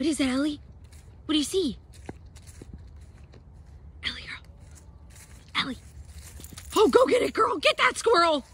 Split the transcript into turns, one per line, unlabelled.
What is that, Ellie? What do you see? Ellie, girl. Ellie. Oh, go get it, girl. Get that squirrel.